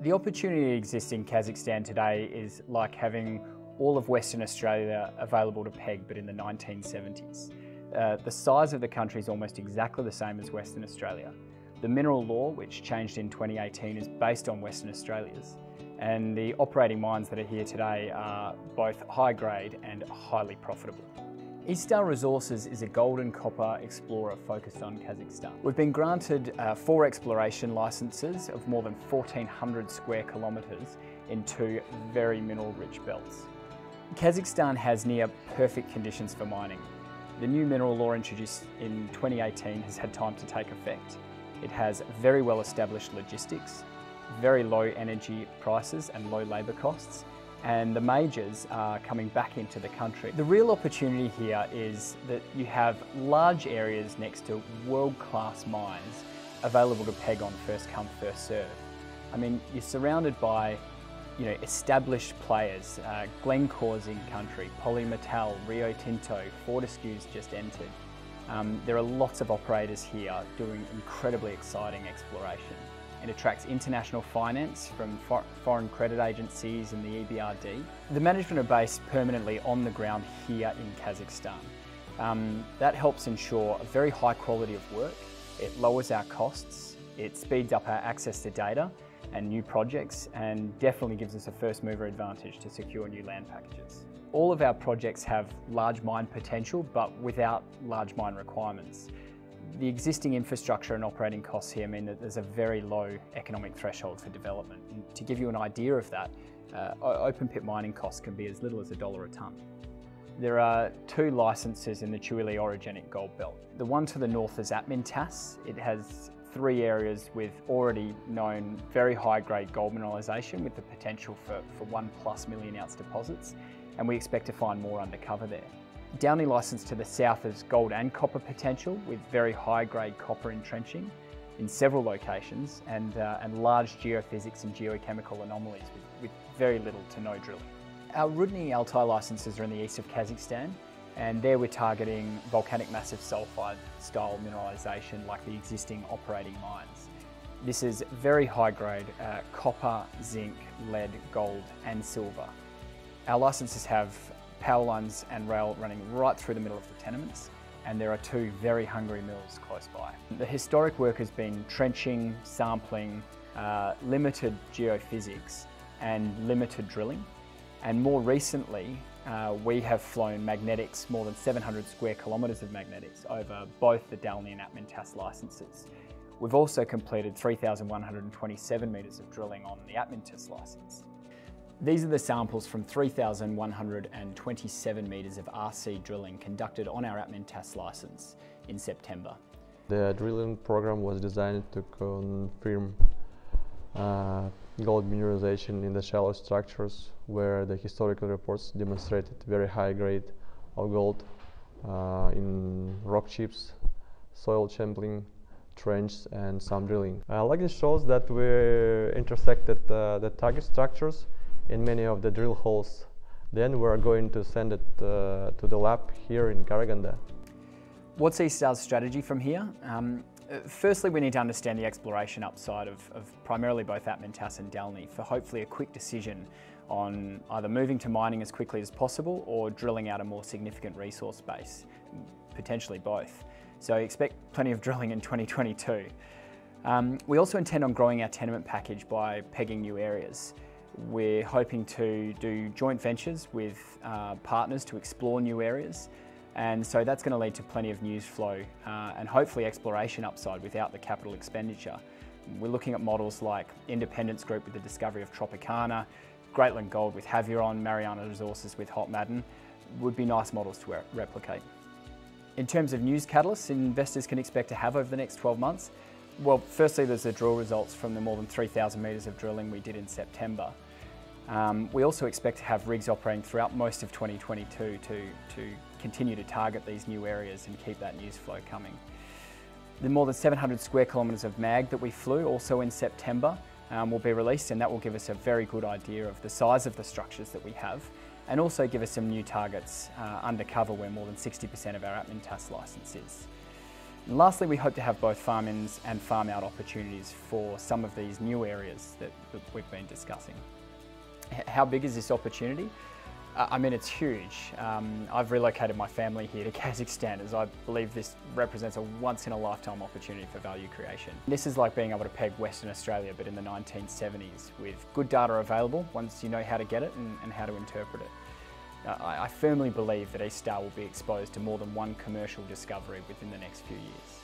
The opportunity that exists in Kazakhstan today is like having all of Western Australia available to peg, but in the 1970s. Uh, the size of the country is almost exactly the same as Western Australia. The mineral law, which changed in 2018, is based on Western Australia's. And the operating mines that are here today are both high grade and highly profitable. East Star Resources is a gold and copper explorer focused on Kazakhstan. We've been granted uh, four exploration licenses of more than 1,400 square kilometres in two very mineral rich belts. Kazakhstan has near perfect conditions for mining. The new mineral law introduced in 2018 has had time to take effect. It has very well established logistics, very low energy prices and low labour costs, and the majors are coming back into the country. The real opportunity here is that you have large areas next to world-class mines available to peg on first come, first serve. I mean, you're surrounded by you know, established players, uh, Glencore's in country, Polymetal, Rio Tinto, Fortescue's just entered. Um, there are lots of operators here doing incredibly exciting exploration. It attracts international finance from for foreign credit agencies and the EBRD. The management are based permanently on the ground here in Kazakhstan. Um, that helps ensure a very high quality of work. It lowers our costs, it speeds up our access to data and new projects and definitely gives us a first mover advantage to secure new land packages. All of our projects have large mine potential but without large mine requirements. The existing infrastructure and operating costs here mean that there's a very low economic threshold for development. And to give you an idea of that, uh, open pit mining costs can be as little as a dollar a tonne. There are two licences in the Chu-Ili orogenic gold belt. The one to the north is Atmintas. It has three areas with already known very high grade gold mineralisation with the potential for, for one plus million ounce deposits and we expect to find more undercover there. Dalny licence to the south has gold and copper potential with very high grade copper entrenching in several locations and, uh, and large geophysics and geochemical anomalies with, with very little to no drilling. Our Rudny Altai licences are in the east of Kazakhstan and there we're targeting volcanic massive sulfide style mineralisation like the existing operating mines. This is very high grade uh, copper, zinc, lead, gold and silver. Our licences have power lines and rail running right through the middle of the tenements and there are two very hungry mills close by. The historic work has been trenching, sampling, uh, limited geophysics and limited drilling and more recently uh, we have flown magnetics, more than 700 square kilometres of magnetics over both the Dalny and Atmintas licences. We've also completed 3,127 metres of drilling on the Atmintas licence. These are the samples from 3,127 metres of RC drilling conducted on our Atmintas licence in September. The drilling program was designed to confirm uh, gold mineralization in the shallow structures where the historical reports demonstrated very high grade of gold uh, in rock chips, soil sampling, trenches and some drilling. Uh, this shows that we intersected uh, the target structures in many of the drill holes. Then we're going to send it uh, to the lab here in Karaganda. What's East Star's strategy from here? Um, uh, firstly, we need to understand the exploration upside of, of primarily both Atmintas and Dalny for hopefully a quick decision on either moving to mining as quickly as possible or drilling out a more significant resource base, potentially both. So expect plenty of drilling in 2022. Um, we also intend on growing our tenement package by pegging new areas. We're hoping to do joint ventures with uh, partners to explore new areas and so that's going to lead to plenty of news flow uh, and hopefully exploration upside without the capital expenditure. We're looking at models like Independence Group with the discovery of Tropicana, Greatland Gold with Havieron, Mariana Resources with Hod Maden would be nice models to replicate. In terms of news catalysts investors can expect to have over the next 12 months, well, firstly, there's the drill results from the more than 3,000 metres of drilling we did in September. Um, we also expect to have rigs operating throughout most of 2022 to, to continue to target these new areas and keep that news flow coming. The more than 700 square kilometres of mag that we flew also in September um, will be released and that will give us a very good idea of the size of the structures that we have and also give us some new targets uh, undercover where more than 60% of our Atmintas licence is. And lastly, we hope to have both farm-ins and farm-out opportunities for some of these new areas that, that we've been discussing. How big is this opportunity? Uh, I mean, it's huge. Um, I've relocated my family here to Kazakhstan as I believe this represents a once in a lifetime opportunity for value creation. This is like being able to peg Western Australia, but in the 1970s with good data available once you know how to get it and, and how to interpret it. Uh, I, I firmly believe that East Star will be exposed to more than one commercial discovery within the next few years.